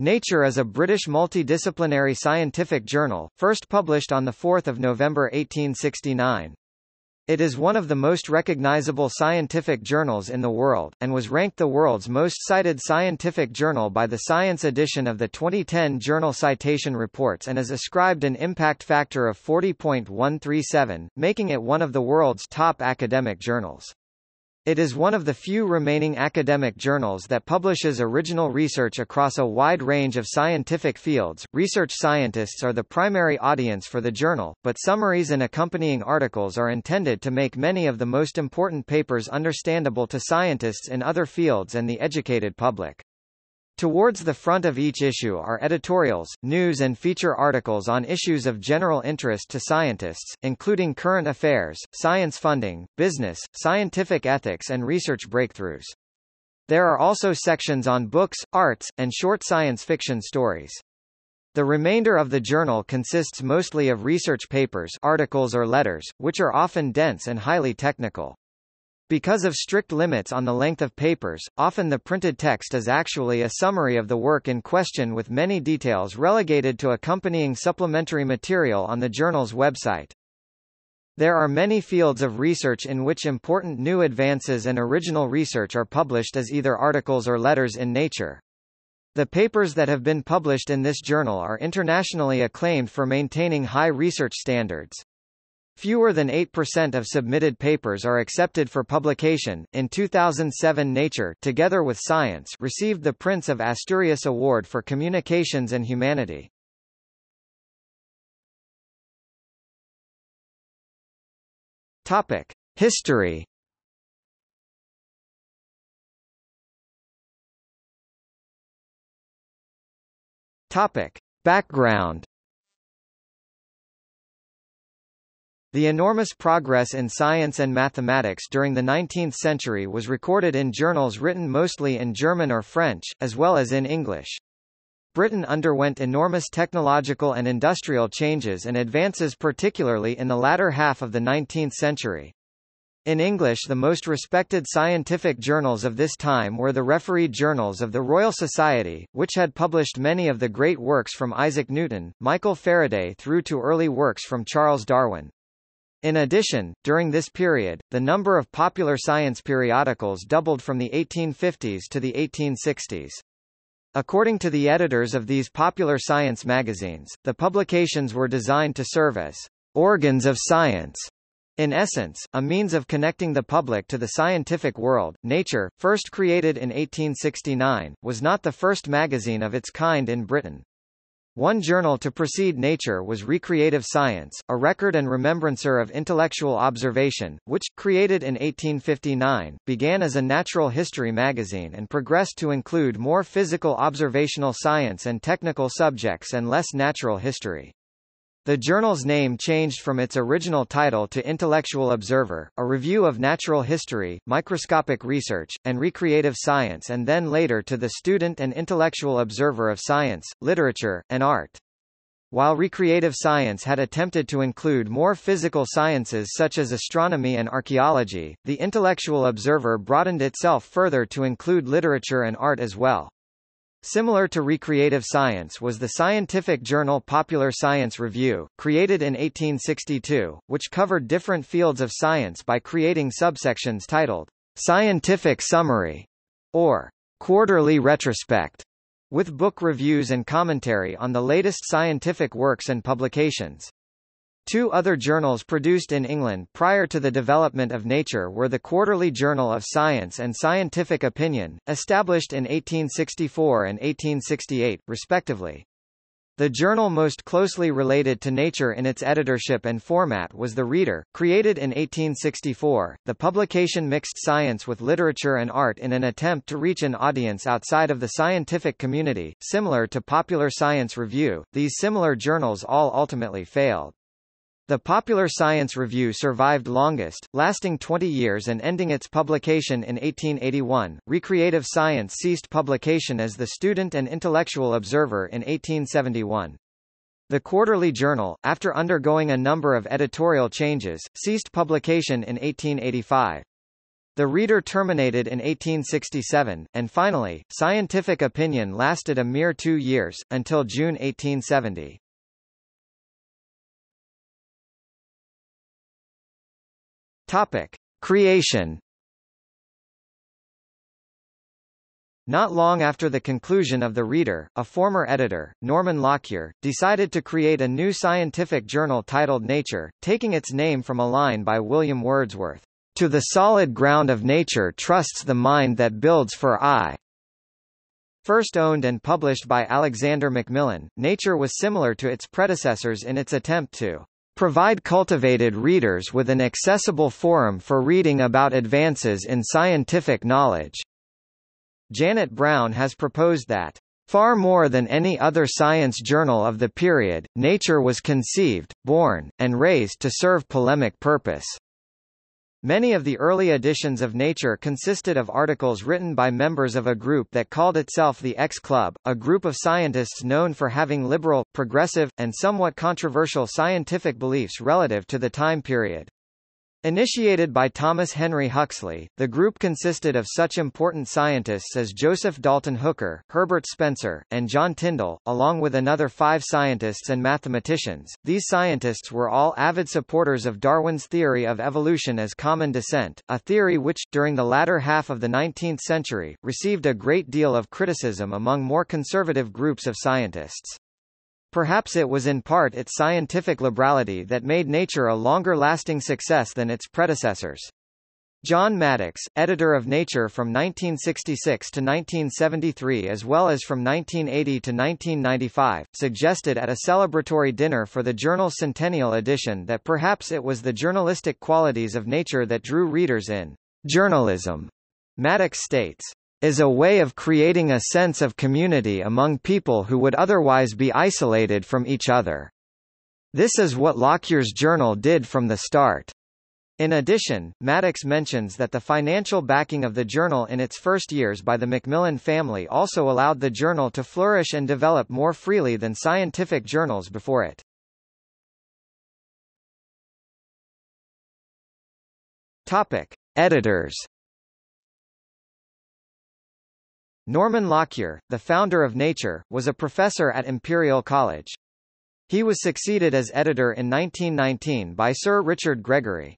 Nature is a British multidisciplinary scientific journal, first published on 4 November 1869. It is one of the most recognizable scientific journals in the world, and was ranked the world's most cited scientific journal by the Science edition of the 2010 Journal Citation Reports and is ascribed an impact factor of 40.137, making it one of the world's top academic journals. It is one of the few remaining academic journals that publishes original research across a wide range of scientific fields. Research scientists are the primary audience for the journal, but summaries and accompanying articles are intended to make many of the most important papers understandable to scientists in other fields and the educated public. Towards the front of each issue are editorials, news and feature articles on issues of general interest to scientists, including current affairs, science funding, business, scientific ethics and research breakthroughs. There are also sections on books, arts, and short science fiction stories. The remainder of the journal consists mostly of research papers articles or letters, which are often dense and highly technical. Because of strict limits on the length of papers, often the printed text is actually a summary of the work in question with many details relegated to accompanying supplementary material on the journal's website. There are many fields of research in which important new advances and original research are published as either articles or letters in Nature. The papers that have been published in this journal are internationally acclaimed for maintaining high research standards. Fewer than 8% of submitted papers are accepted for publication. In 2007, Nature, together with Science, received the Prince of Asturias Award for Communications and Humanity. Topic: History. Topic: Background. The enormous progress in science and mathematics during the 19th century was recorded in journals written mostly in German or French, as well as in English. Britain underwent enormous technological and industrial changes and advances particularly in the latter half of the 19th century. In English the most respected scientific journals of this time were the refereed journals of the Royal Society, which had published many of the great works from Isaac Newton, Michael Faraday through to early works from Charles Darwin. In addition, during this period, the number of popular science periodicals doubled from the 1850s to the 1860s. According to the editors of these popular science magazines, the publications were designed to serve as organs of science. In essence, a means of connecting the public to the scientific world, Nature, first created in 1869, was not the first magazine of its kind in Britain. One journal to precede Nature was Recreative Science, a record and remembrancer of intellectual observation, which, created in 1859, began as a natural history magazine and progressed to include more physical observational science and technical subjects and less natural history. The journal's name changed from its original title to Intellectual Observer, a review of natural history, microscopic research, and recreative science and then later to the Student and Intellectual Observer of Science, Literature, and Art. While recreative science had attempted to include more physical sciences such as astronomy and archaeology, the Intellectual Observer broadened itself further to include literature and art as well. Similar to Recreative Science was the scientific journal Popular Science Review, created in 1862, which covered different fields of science by creating subsections titled Scientific Summary or Quarterly Retrospect, with book reviews and commentary on the latest scientific works and publications. Two other journals produced in England prior to the development of Nature were the Quarterly Journal of Science and Scientific Opinion, established in 1864 and 1868, respectively. The journal most closely related to Nature in its editorship and format was The Reader, created in 1864. The publication mixed science with literature and art in an attempt to reach an audience outside of the scientific community, similar to Popular Science Review. These similar journals all ultimately failed. The Popular Science Review survived longest, lasting 20 years and ending its publication in 1881. Recreative Science ceased publication as the Student and Intellectual Observer in 1871. The Quarterly Journal, after undergoing a number of editorial changes, ceased publication in 1885. The reader terminated in 1867, and finally, scientific opinion lasted a mere two years, until June 1870. Topic. Creation Not long after the conclusion of The Reader, a former editor, Norman Lockyer, decided to create a new scientific journal titled Nature, taking its name from a line by William Wordsworth, "To the solid ground of nature trusts the mind that builds for aye. First owned and published by Alexander Macmillan, Nature was similar to its predecessors in its attempt to provide cultivated readers with an accessible forum for reading about advances in scientific knowledge. Janet Browne has proposed that Far more than any other science journal of the period, Nature was conceived, born, and raised to serve polemic purpose. Many of the early editions of Nature consisted of articles written by members of a group that called itself the X Club, a group of scientists known for having liberal, progressive, and somewhat controversial scientific beliefs relative to the time period. Initiated by Thomas Henry Huxley, the group consisted of such important scientists as Joseph Dalton Hooker, Herbert Spencer, and John Tyndall, along with another five scientists and mathematicians. These scientists were all avid supporters of Darwin's theory of evolution as common descent, a theory which, during the latter half of the 19th century, received a great deal of criticism among more conservative groups of scientists. Perhaps it was in part its scientific liberality that made Nature a longer-lasting success than its predecessors. John Maddox, editor of Nature from 1966 to 1973 as well as from 1980 to 1995, suggested at a celebratory dinner for the journal's centennial edition that perhaps it was the journalistic qualities of Nature that drew readers in. Journalism, Maddox states, is a way of creating a sense of community among people who would otherwise be isolated from each other. This is what Lockyer's journal did from the start. In addition, Maddox mentions that the financial backing of the journal in its first years by the Macmillan family also allowed the journal to flourish and develop more freely than scientific journals before it. Topic: Editors Norman Lockyer, the founder of Nature, was a professor at Imperial College. He was succeeded as editor in 1919 by Sir Richard Gregory.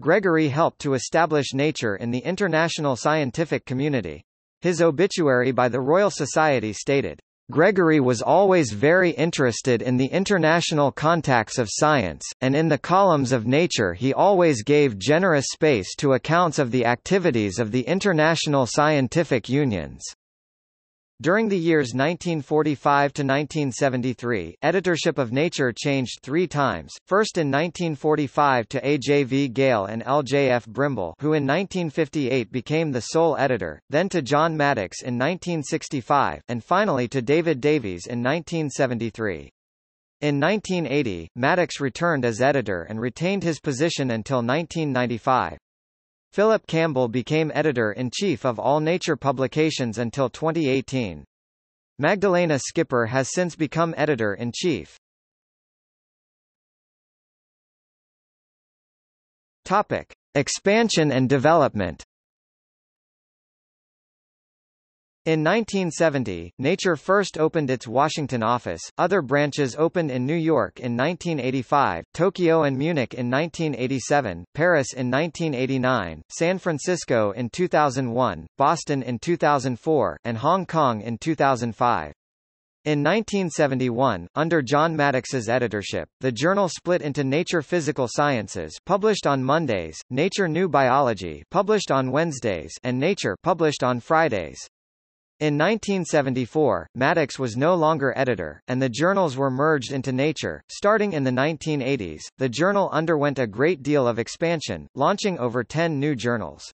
Gregory helped to establish Nature in the international scientific community. His obituary by the Royal Society stated, Gregory was always very interested in the international contacts of science, and in the columns of Nature he always gave generous space to accounts of the activities of the international scientific unions. During the years 1945 to 1973, editorship of Nature changed three times, first in 1945 to A. J. V. Gale and L. J. F. Brimble who in 1958 became the sole editor, then to John Maddox in 1965, and finally to David Davies in 1973. In 1980, Maddox returned as editor and retained his position until 1995. Philip Campbell became editor-in-chief of all Nature publications until 2018. Magdalena Skipper has since become editor-in-chief. Topic: Expansion and development. In 1970, Nature first opened its Washington office, other branches opened in New York in 1985, Tokyo and Munich in 1987, Paris in 1989, San Francisco in 2001, Boston in 2004, and Hong Kong in 2005. In 1971, under John Maddox's editorship, the journal split into Nature Physical Sciences published on Mondays, Nature New Biology published on Wednesdays and Nature published on Fridays. In 1974, Maddox was no longer editor, and the journals were merged into Nature. Starting in the 1980s, the journal underwent a great deal of expansion, launching over 10 new journals.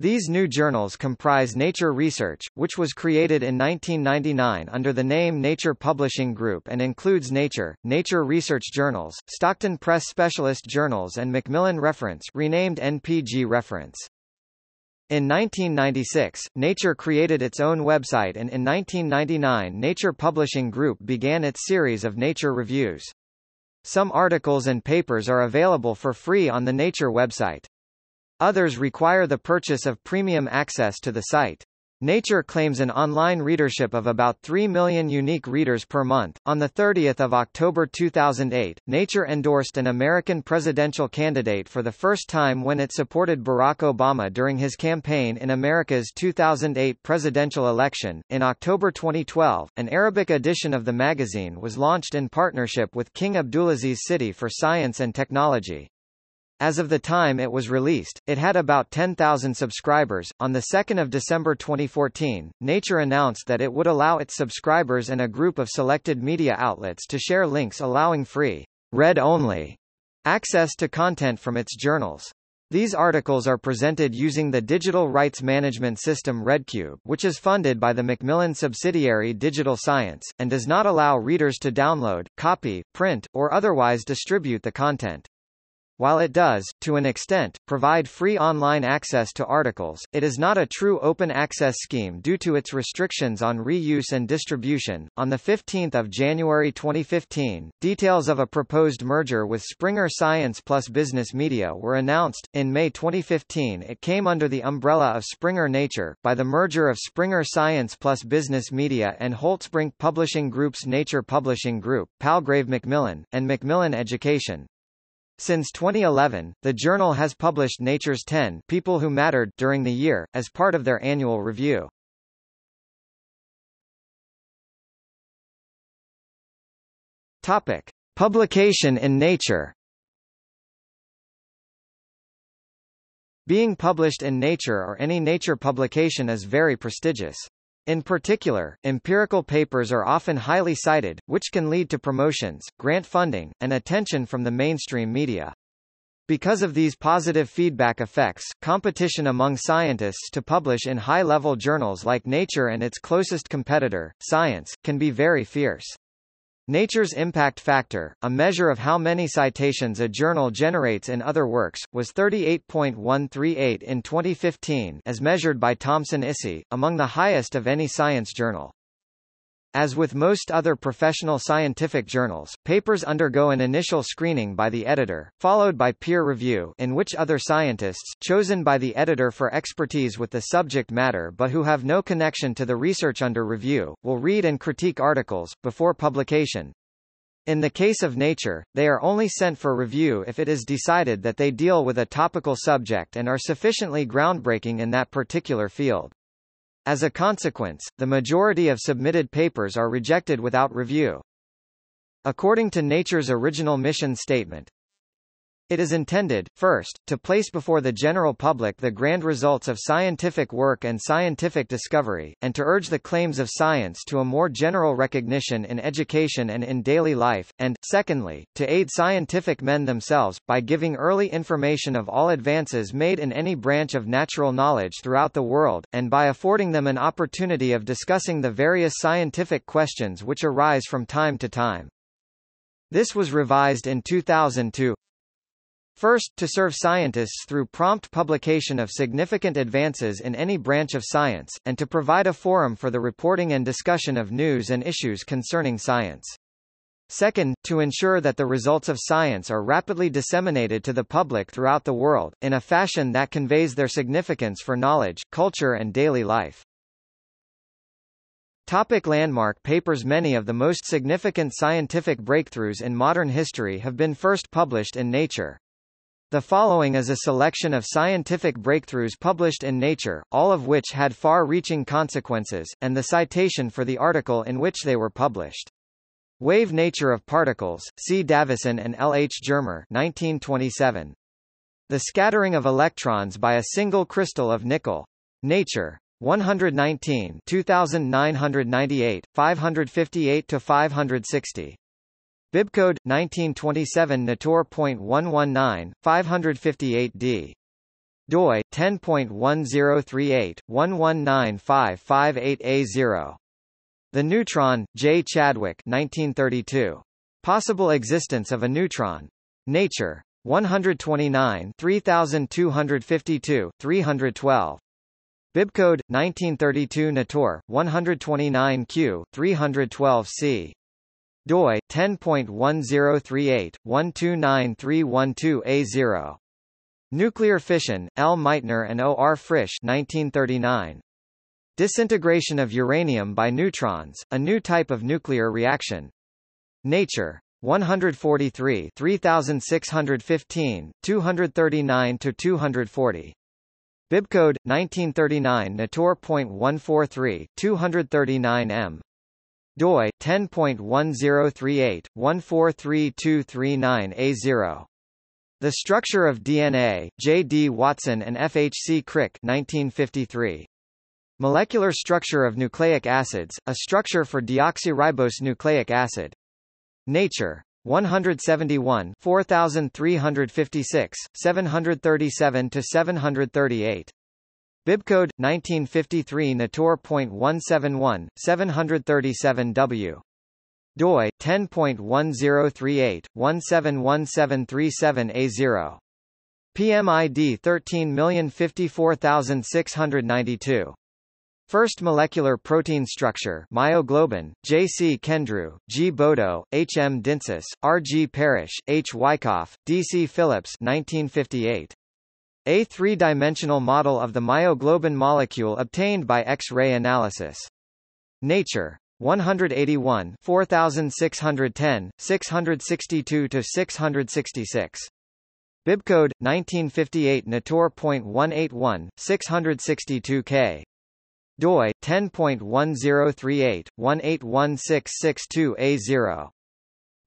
These new journals comprise Nature Research, which was created in 1999 under the name Nature Publishing Group and includes Nature, Nature Research Journals, Stockton Press Specialist Journals and Macmillan Reference renamed NPG Reference. In 1996, Nature created its own website and in 1999 Nature Publishing Group began its series of Nature reviews. Some articles and papers are available for free on the Nature website. Others require the purchase of premium access to the site. Nature claims an online readership of about 3 million unique readers per month. On the 30th of October 2008, Nature endorsed an American presidential candidate for the first time when it supported Barack Obama during his campaign in America's 2008 presidential election. In October 2012, an Arabic edition of the magazine was launched in partnership with King Abdulaziz City for Science and Technology. As of the time it was released, it had about 10,000 subscribers. On the 2nd of December 2014, Nature announced that it would allow its subscribers and a group of selected media outlets to share links allowing free, read-only, access to content from its journals. These articles are presented using the digital rights management system ReadCube, which is funded by the Macmillan subsidiary Digital Science, and does not allow readers to download, copy, print, or otherwise distribute the content. While it does, to an extent, provide free online access to articles, it is not a true open access scheme due to its restrictions on reuse and distribution. On the 15th of January 2015, details of a proposed merger with Springer Science plus Business Media were announced. In May 2015, it came under the umbrella of Springer Nature by the merger of Springer Science plus Business Media and Holtzbrinck Publishing Group's Nature Publishing Group, Palgrave Macmillan, and Macmillan Education. Since 2011, the journal has published Nature's 10 People Who Mattered during the year, as part of their annual review. Topic. Publication in Nature Being published in Nature or any Nature publication is very prestigious. In particular, empirical papers are often highly cited, which can lead to promotions, grant funding, and attention from the mainstream media. Because of these positive feedback effects, competition among scientists to publish in high-level journals like Nature and its closest competitor, Science, can be very fierce. Nature's impact factor, a measure of how many citations a journal generates in other works, was 38.138 in 2015 as measured by Thomson ISI, among the highest of any science journal. As with most other professional scientific journals, papers undergo an initial screening by the editor, followed by peer review in which other scientists, chosen by the editor for expertise with the subject matter but who have no connection to the research under review, will read and critique articles, before publication. In the case of Nature, they are only sent for review if it is decided that they deal with a topical subject and are sufficiently groundbreaking in that particular field. As a consequence, the majority of submitted papers are rejected without review. According to Nature's original mission statement, it is intended, first, to place before the general public the grand results of scientific work and scientific discovery, and to urge the claims of science to a more general recognition in education and in daily life, and, secondly, to aid scientific men themselves, by giving early information of all advances made in any branch of natural knowledge throughout the world, and by affording them an opportunity of discussing the various scientific questions which arise from time to time. This was revised in 2000 to First, to serve scientists through prompt publication of significant advances in any branch of science, and to provide a forum for the reporting and discussion of news and issues concerning science. Second, to ensure that the results of science are rapidly disseminated to the public throughout the world, in a fashion that conveys their significance for knowledge, culture and daily life. Topic landmark papers Many of the most significant scientific breakthroughs in modern history have been first published in Nature. The following is a selection of scientific breakthroughs published in Nature, all of which had far-reaching consequences, and the citation for the article in which they were published. Wave Nature of Particles, C. Davisson and L. H. Germer 1927. The Scattering of Electrons by a Single Crystal of Nickel. Nature. 119 2998, 558-560. Bibcode 1927 Nature.119 558D doi 10.1038 119558A0 The Neutron J. Chadwick 1932 Possible existence of a neutron. Nature. 129 3252 312 Bibcode 1932 Nature 129Q 312C doi 10.1038 129312A0 Nuclear fission, L. Meitner and O. R. Frisch 1939. Disintegration of uranium by neutrons, a new type of nuclear reaction. Nature. 143 3615, 239-240. Bibcode 1939 Nator.143 239 m. DOI 10.1038 143239A0. The Structure of DNA, J. D. Watson and F. H. C. Crick 1953. Molecular structure of nucleic acids, a structure for deoxyribose nucleic acid. Nature. 171 4356, 737-738. Bibcode 1953 Nator.171 737 W. DOI 10.1038 171737A0. PMID 13054692. First molecular protein structure myoglobin, J. C. Kendrew, G. Bodo, H. M. Dintzis, R. G. Parrish, H. Wyckoff, D. C. Phillips 1958. A three-dimensional model of the myoglobin molecule obtained by X-ray analysis. Nature. 181 4610, 662-666. Bibcode, 1958 Nator.181, 662K doi 10.1038 181662A0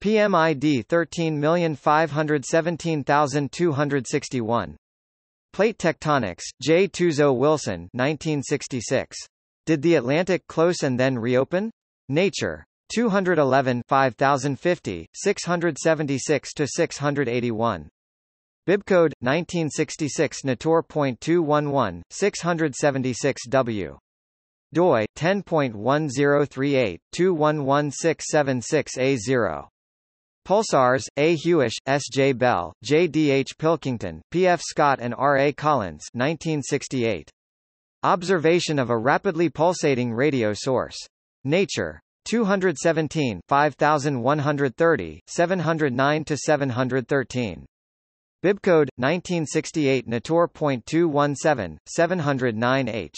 PMID 13517261 Plate Tectonics, J. Tuzo Wilson 1966. Did the Atlantic close and then reopen? Nature. 211 5050, 676-681. Bibcode, 1966 Nator.211, 676W doi 10.1038 211676A0 Pulsars, A. Hewish, S. J. Bell, J. D. H. Pilkington, P. F. Scott and R. A. Collins 1968. Observation of a rapidly pulsating radio source. Nature. 217 5130, 709-713. Bibcode, 1968 Nator.217, 709H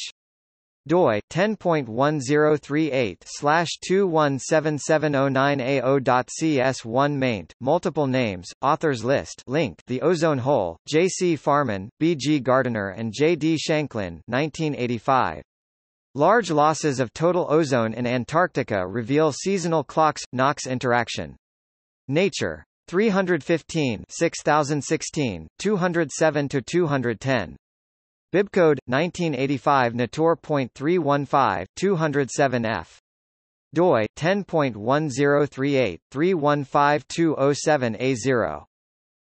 doi 10.1038 slash 217709a0.cs1 maint multiple names authors list link the ozone hole J C Farman B G Gardiner and J D Shanklin 1985 Large losses of total ozone in Antarctica reveal seasonal clocks Knox interaction. Nature. 315 6016 207 to 210 Bibcode 1985 Nator.315 207F. DOI 10.1038 315207A0.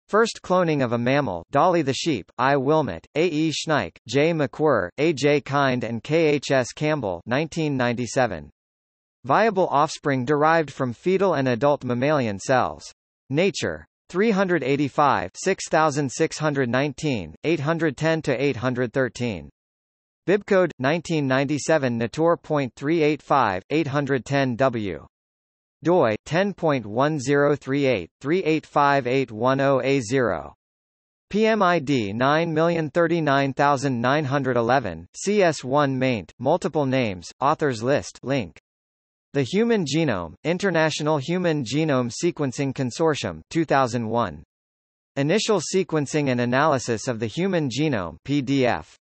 First cloning of a mammal Dolly the sheep, I. Wilmut, A. E. Schnieke, J. McWhir, A. J. Kind and K. H. S. Campbell 1997. Viable offspring derived from fetal and adult mammalian cells. Nature. 385 6619, 810 to 813. Bibcode, 1997 Nator.385, 810W. doi, 10.1038/385810A0. PMID 9039911, CS1 maint, multiple names, authors list link. The Human Genome, International Human Genome Sequencing Consortium 2001. Initial Sequencing and Analysis of the Human Genome PDF.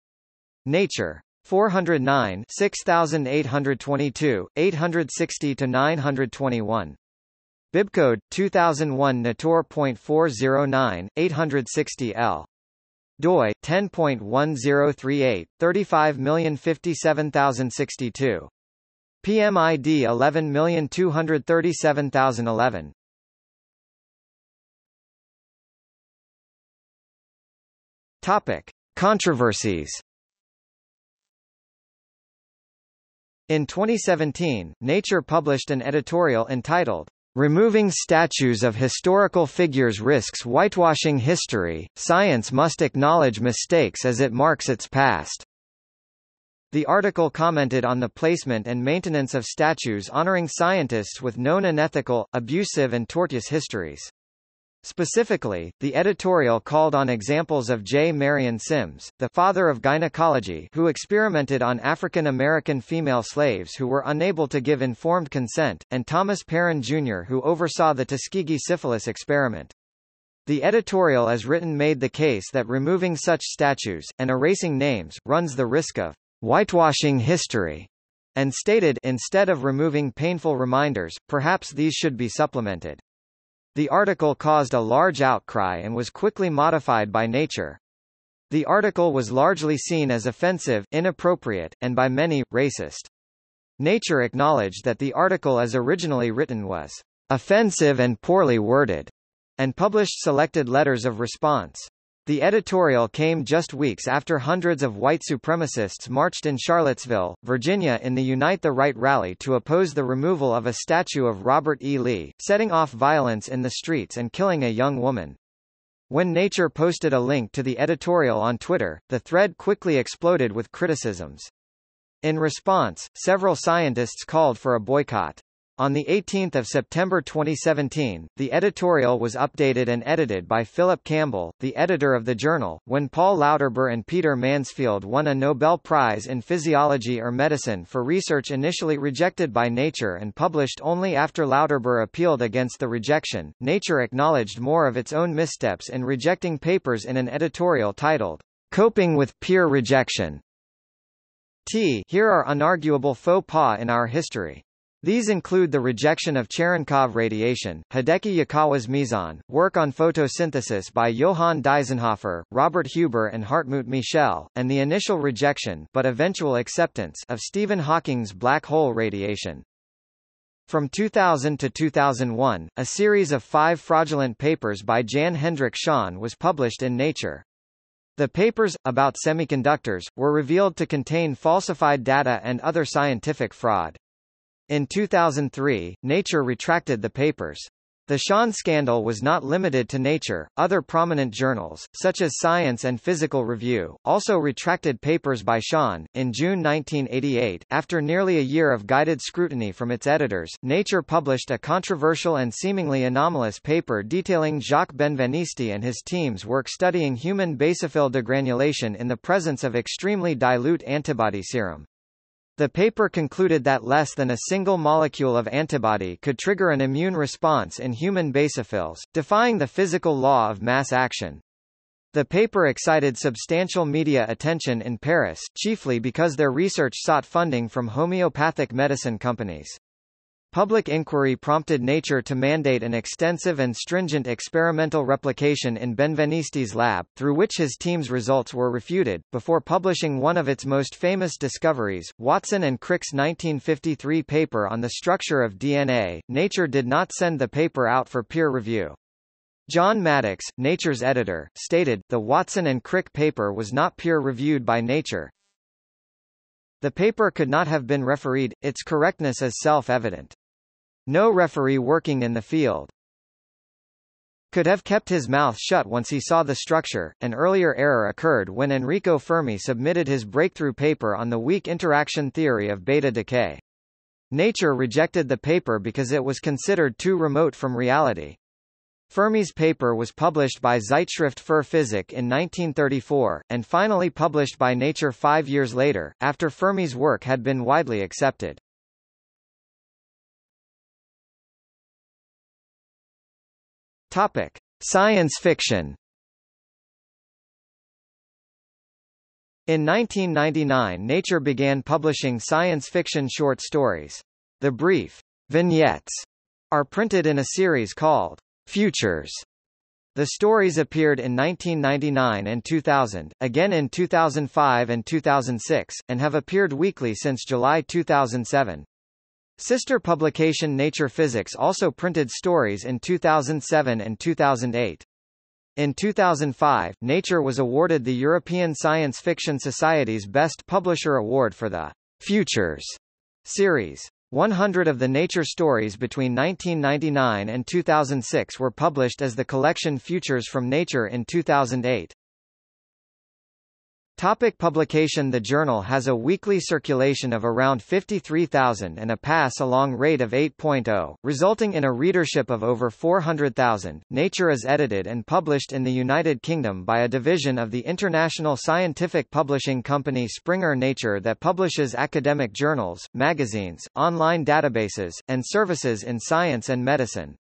Nature. 409 6822, 860-921. Bibcode, 2001 Nator.409, 860L. doi, 10.1038, 35057062. PMID 11237011. Topic: Controversies. In 2017, Nature published an editorial entitled Removing Statues of Historical Figures Risks Whitewashing History, Science Must Acknowledge Mistakes as it Marks Its Past. The article commented on the placement and maintenance of statues honoring scientists with known unethical, abusive and tortuous histories. Specifically, the editorial called on examples of J. Marion Sims, the father of gynecology who experimented on African American female slaves who were unable to give informed consent, and Thomas Parran Jr. who oversaw the Tuskegee syphilis experiment. The editorial as written made the case that removing such statues, and erasing names, runs the risk of whitewashing history, and stated instead of removing painful reminders, perhaps these should be supplemented. The article caused a large outcry and was quickly modified by Nature. The article was largely seen as offensive, inappropriate, and by many, racist. Nature acknowledged that the article as originally written was offensive and poorly worded, and published selected letters of response. The editorial came just weeks after hundreds of white supremacists marched in Charlottesville, Virginia in the Unite the Right rally to oppose the removal of a statue of Robert E. Lee, setting off violence in the streets and killing a young woman. When Nature posted a link to the editorial on Twitter, the thread quickly exploded with criticisms. In response, several scientists called for a boycott. On 18 September 2017, the editorial was updated and edited by Philip Campbell, the editor of the journal, when Paul Lauterbur and Peter Mansfield won a Nobel Prize in Physiology or Medicine for research initially rejected by Nature and published only after Lauterbur appealed against the rejection. Nature acknowledged more of its own missteps in rejecting papers in an editorial titled, Coping with Peer Rejection. T. Here are unarguable faux pas in our history. These include the rejection of Cherenkov radiation, Hideki Yukawa's meson, work on photosynthesis by Johann Deisenhofer, Robert Huber and Hartmut Michel, and the initial rejection but eventual acceptance of Stephen Hawking's black hole radiation. From 2000 to 2001, a series of five fraudulent papers by Jan Hendrik Schon was published in Nature. The papers, about semiconductors, were revealed to contain falsified data and other scientific fraud. In 2003, Nature retracted the papers. The Schon scandal was not limited to Nature, other prominent journals, such as Science and Physical Review, also retracted papers by Schon. In June 1988, after nearly a year of guided scrutiny from its editors, Nature published a controversial and seemingly anomalous paper detailing Jacques Benveniste and his team's work studying human basophil degranulation in the presence of extremely dilute antibody serum. The paper concluded that less than a single molecule of antibody could trigger an immune response in human basophils, defying the physical law of mass action. The paper excited substantial media attention in Paris, chiefly because their research sought funding from homeopathic medicine companies. Public inquiry prompted Nature to mandate an extensive and stringent experimental replication in Benveniste's lab, through which his team's results were refuted, before publishing one of its most famous discoveries, Watson and Crick's 1953 paper on the structure of DNA. Nature did not send the paper out for peer review. John Maddox, Nature's editor, stated, the Watson and Crick paper was not peer-reviewed by Nature, the paper could not have been refereed, its correctness is self-evident. No referee working in the field could have kept his mouth shut once he saw the structure. An earlier error occurred when Enrico Fermi submitted his breakthrough paper on the weak interaction theory of beta decay. Nature rejected the paper because it was considered too remote from reality. Fermi's paper was published by Zeitschrift für Physik in 1934, and finally published by Nature five years later, after Fermi's work had been widely accepted. Topic. Science fiction In 1999 Nature began publishing science fiction short stories. The brief vignettes are printed in a series called Futures. The stories appeared in 1999 and 2000, again in 2005 and 2006, and have appeared weekly since July 2007. Sister publication Nature Physics also printed stories in 2007 and 2008. In 2005, Nature was awarded the European Science Fiction Society's Best Publisher Award for the Futures series. 100 of the nature stories between 1999 and 2006 were published as the collection Futures from Nature in 2008. Topic publication The journal has a weekly circulation of around 53,000 and a pass-along rate of 8.0, resulting in a readership of over 400,000. Nature is edited and published in the United Kingdom by a division of the international scientific publishing company Springer Nature that publishes academic journals, magazines, online databases, and services in science and medicine.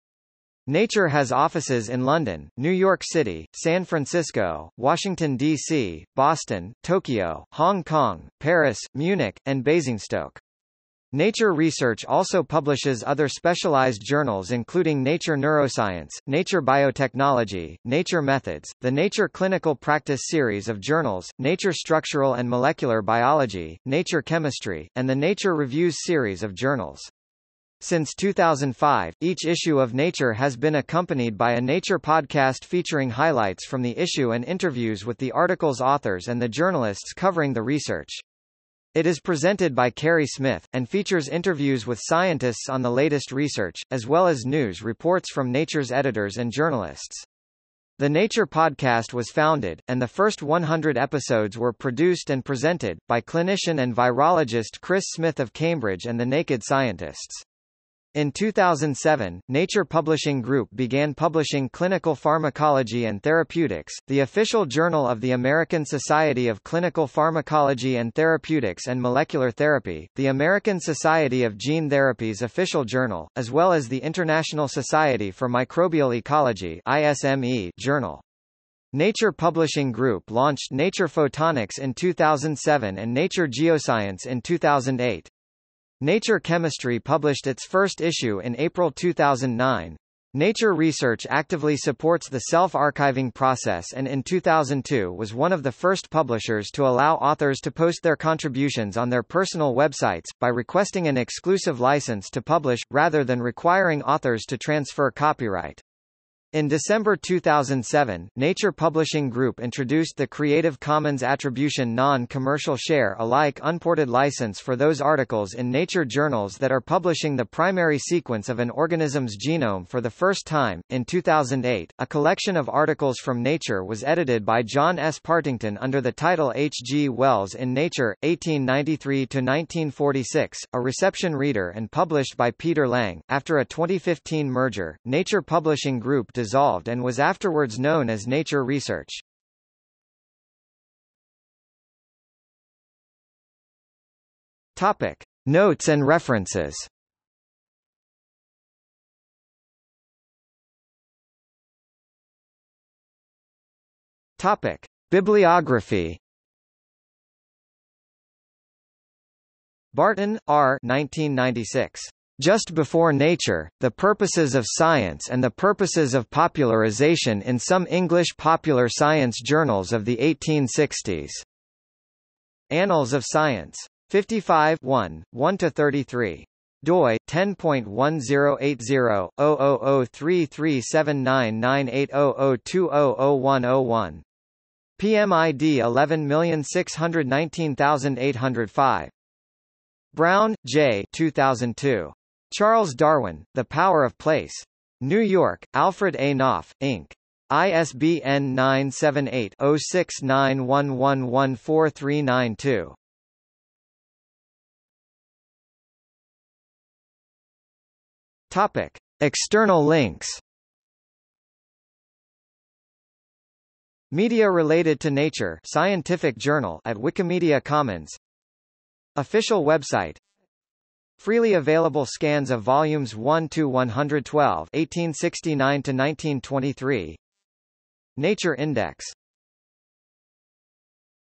Nature has offices in London, New York City, San Francisco, Washington, D.C., Boston, Tokyo, Hong Kong, Paris, Munich, and Basingstoke. Nature Research also publishes other specialized journals including Nature Neuroscience, Nature Biotechnology, Nature Methods, the Nature Clinical Practice series of journals, Nature Structural and Molecular Biology, Nature Chemistry, and the Nature Reviews series of journals. Since 2005, each issue of Nature has been accompanied by a Nature podcast featuring highlights from the issue and interviews with the article's authors and the journalists covering the research. It is presented by Kerri Smith, and features interviews with scientists on the latest research, as well as news reports from Nature's editors and journalists. The Nature podcast was founded, and the first 100 episodes were produced and presented, by clinician and virologist Chris Smith of Cambridge and the Naked Scientists. In 2007, Nature Publishing Group began publishing Clinical Pharmacology and Therapeutics, the official journal of the American Society of Clinical Pharmacology and Therapeutics and Molecular Therapy, the American Society of Gene Therapy's official journal, as well as the International Society for Microbial Ecology ISME journal. Nature Publishing Group launched Nature Photonics in 2007 and Nature Geoscience in 2008. Nature Chemistry published its first issue in April 2009. Nature Research actively supports the self-archiving process and in 2002 was one of the first publishers to allow authors to post their contributions on their personal websites, by requesting an exclusive license to publish, rather than requiring authors to transfer copyright. In December 2007, Nature Publishing Group introduced the Creative Commons Attribution Non-Commercial Share Alike unported license for those articles in Nature journals that are publishing the primary sequence of an organism's genome for the first time. In 2008, a collection of articles from Nature was edited by John S. Partington under the title H. G. Wells in Nature, 1893-1946, a reception reader and published by Peter Lang. After a 2015 merger, Nature Publishing Group dissolved and was afterwards known as Nature Research. Topic: Notes and references. Topic: Bibliography. Barton, R. 1996. Just Before Nature, The Purposes of Science and the Purposes of Popularization in Some English Popular Science Journals of the 1860s. Annals of Science. 55 1, 1–33 doi 10.1080/00033799800200101 PMID 11619805 Browne, J. 2002. Charles Darwin, The Power of Place. New York, Alfred A. Knopf, Inc. ISBN 978-0691114392. Topic. External links Media related to nature scientific journal at Wikimedia Commons Official website Freely available scans of volumes 1 to 112, 1869 to 1923. Nature Index